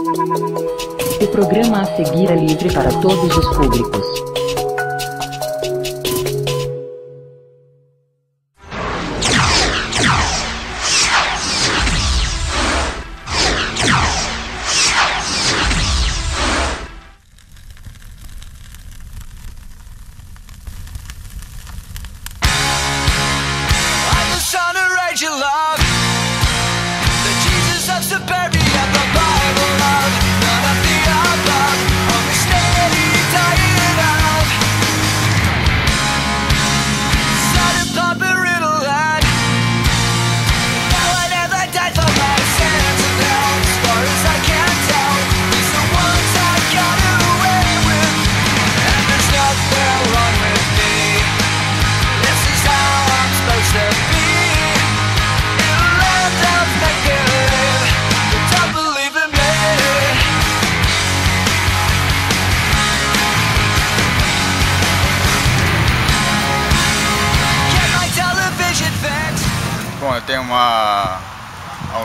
O programa a seguir é livre para todos os públicos.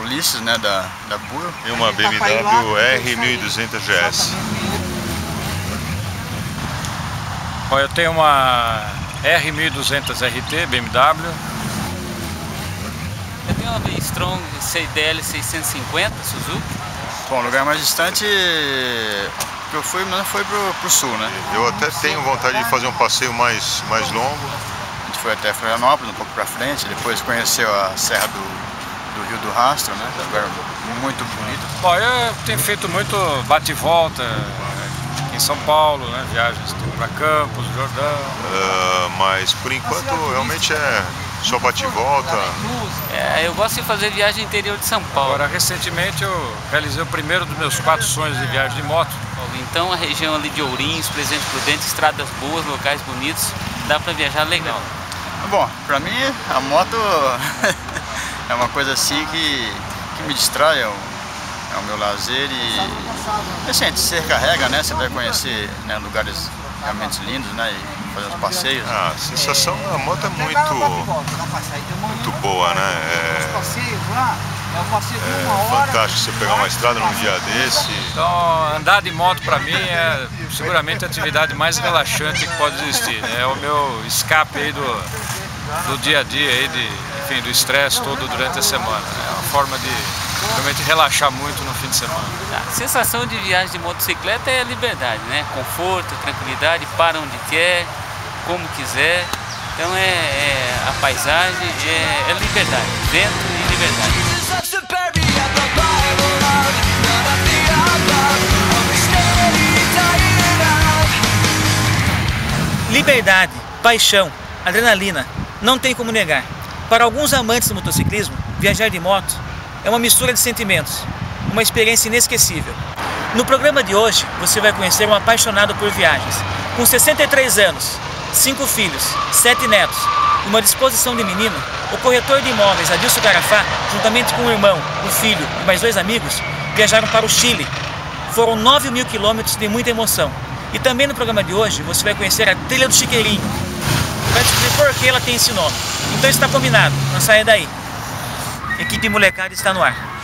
Ulisses, né, da, da Bull. E uma BMW R1200 GS. Bom, eu tenho uma R1200 RT BMW. Eu tenho uma Strong CDL 650 Suzuki. Bom, o lugar mais distante que eu fui, mas não foi pro, pro sul, né? Eu até tenho vontade de fazer um passeio mais, mais longo. A gente foi até Florianópolis, um pouco pra frente, depois conheceu a Serra do, do Rio do Rastro, né? Um lugar muito bonito. Bom, eu tenho feito muito bate e volta aqui em São Paulo, né? Viagens para Campos, Jordão. ah, mas por enquanto realmente é só bate e volta. É, eu gosto de fazer viagem interior de São Paulo. Agora, recentemente eu realizei o primeiro dos meus quatro sonhos de viagem de moto. Então a região ali de Ourinhos, Presidente Prudente, estradas boas, locais bonitos, dá pra viajar legal. Bom, pra mim a moto é uma coisa assim que, que me distrai, é o, é o meu lazer e assim, a gente se recarrega, né? Você vai conhecer né, lugares realmente lindos, né? E fazer uns passeios. Ah, a sensação da moto é muito, muito boa, né? É, é fantástico você pegar uma estrada num dia desse. Então, andar de moto para mim é seguramente a atividade mais relaxante que pode existir. né? É o meu escape aí do, do dia a dia, aí de, enfim, do estresse todo durante a semana. É uma forma de realmente relaxar muito no fim de semana. A sensação de viagem de motocicleta é a liberdade, né? Conforto, tranquilidade, para onde quer, como quiser. Então é, é a paisagem, é, é liberdade, vento e liberdade. Liberdade, paixão, adrenalina, não tem como negar. Para alguns amantes do motociclismo, viajar de moto é uma mistura de sentimentos, uma experiência inesquecível. No programa de hoje, você vai conhecer um apaixonado por viagens. Com 63 anos, cinco filhos, sete netos e uma disposição de menino, o corretor de imóveis Adilson Garafá, juntamente com o irmão, o filho e mais dois amigos, viajaram para o Chile. Foram 9 mil quilômetros de muita emoção. E também no programa de hoje você vai conhecer a Trilha do Chiqueirinho. Por que ela tem esse nome. Então está combinado, não saia daí. Equipe Molecada está no ar.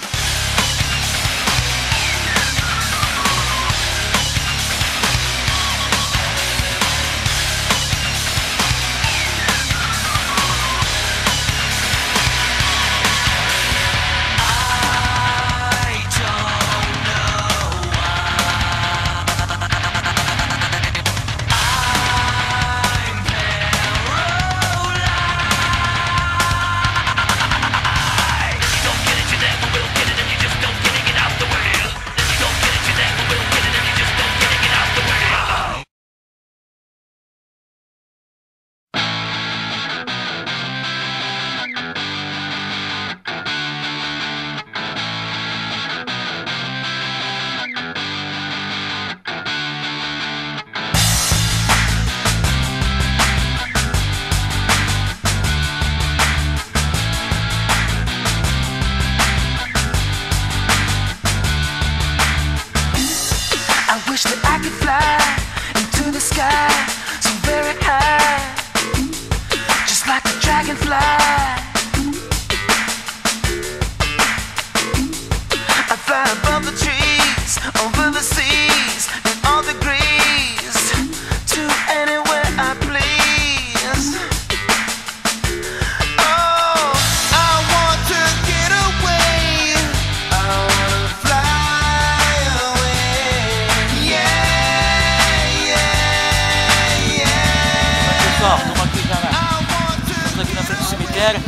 Galera.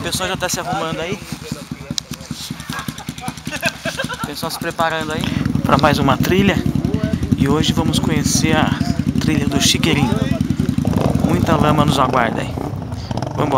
O pessoal já está se arrumando aí. O pessoal se preparando aí para mais uma trilha. E hoje vamos conhecer a trilha do Chiqueirinho. Muita lama nos aguarda aí. Vamos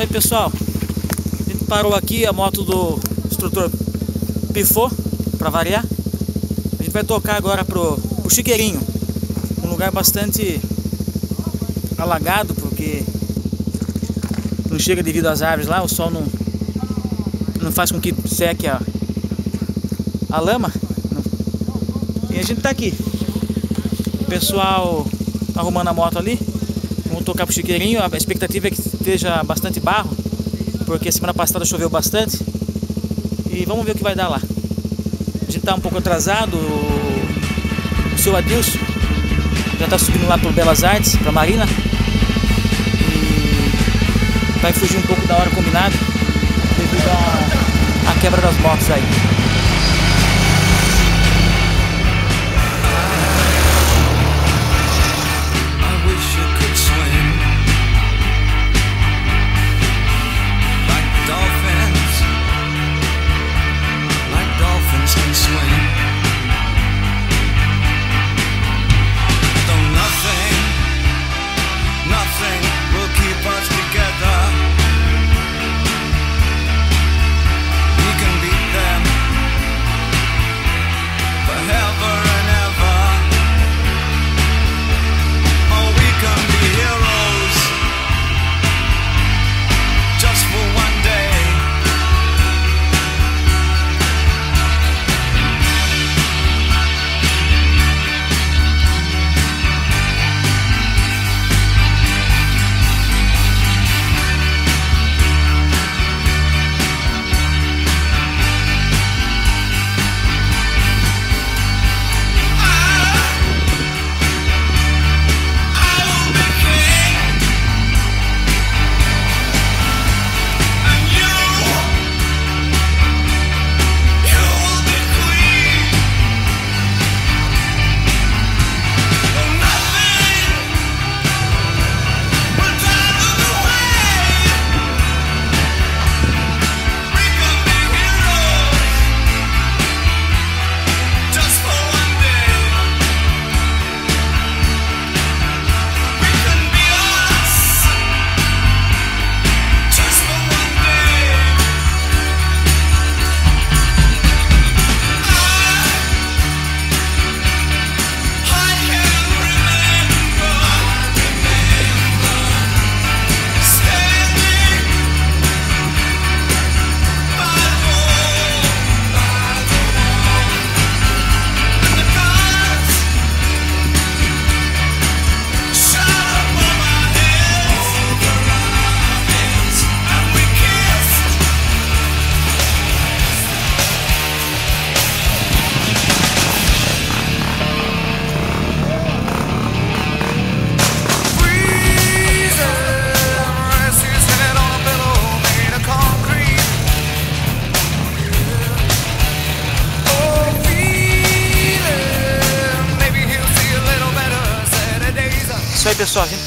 Aí pessoal, a gente parou aqui, a moto do instrutor pifou, para variar. A gente vai tocar agora pro, pro Chiqueirinho, um lugar bastante alagado, porque não chega devido às árvores lá, o sol não, não faz com que seque a, a lama. E a gente tá aqui. O pessoal arrumando a moto ali. Vamos tocar pro Chiqueirinho. A expectativa é que esteja bastante barro, porque semana passada choveu bastante. E vamos ver o que vai dar lá. A gente tá um pouco atrasado. O seu Adilson já tá subindo lá pro Belas Artes, pra Marina. E vai fugir um pouco da hora combinada devido à quebra das motos aí.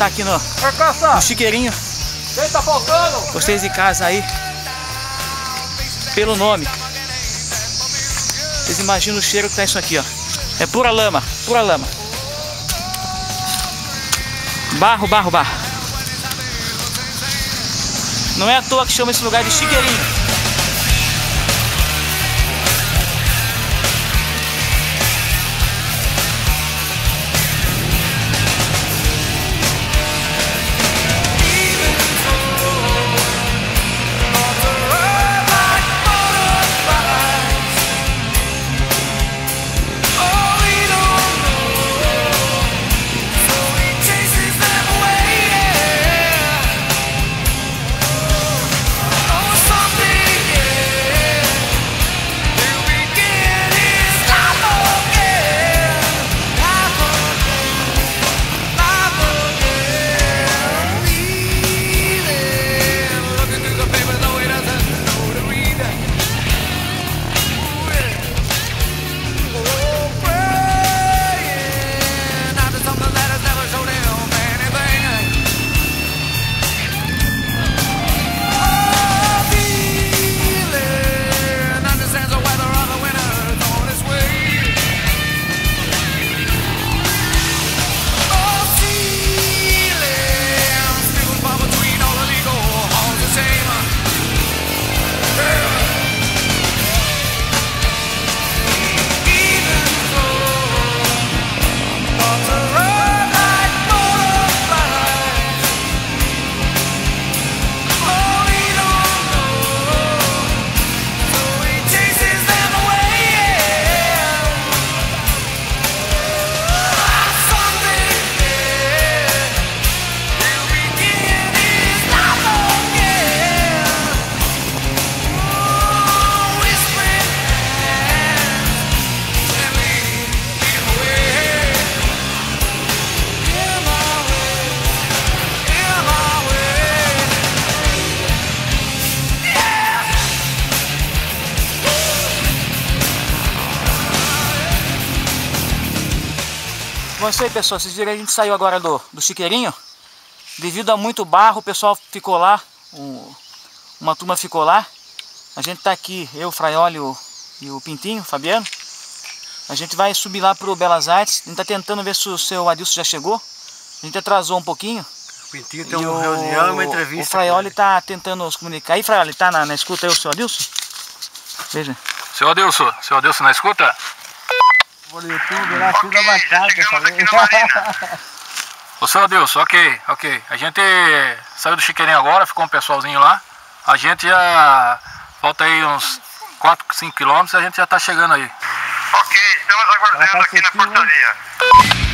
Tá aqui no, no chiqueirinho. Quem tá faltando? Vocês de casa aí, pelo nome. Vocês imaginam o cheiro que tá isso aqui, ó. É pura lama, pura lama. Barro, barro, barro. Não é à toa que chama esse lugar de chiqueirinho. Bom, é isso aí, pessoal. Vocês viram, a gente saiu agora do, do chiqueirinho. Devido a muito barro, o pessoal ficou lá. o- uma turma ficou lá. A gente tá aqui, eu, o Fraioli e o, e o Pintinho, o Fabiano. A gente vai subir lá pro Belas Artes. A gente tá tentando ver se o seu Adilson já chegou. A gente atrasou um pouquinho. Pintinho E tem uma o- reunião e uma O entrevista. Fraioli tá tentando se comunicar. Aí, Fraioli, tá na, na escuta aí o seu Adilson? Veja. Seu Adilson, seu Adilson na escuta? No YouTube lá, tudo abaixado, falei. Ô seu Adilson, ok, ok. A gente saiu do Chiqueirinho agora, ficou um pessoalzinho lá. A gente já falta aí uns 4, 5 quilômetros e a gente já tá chegando aí. Ok, estamos aguardando tá aqui na hein? portaria.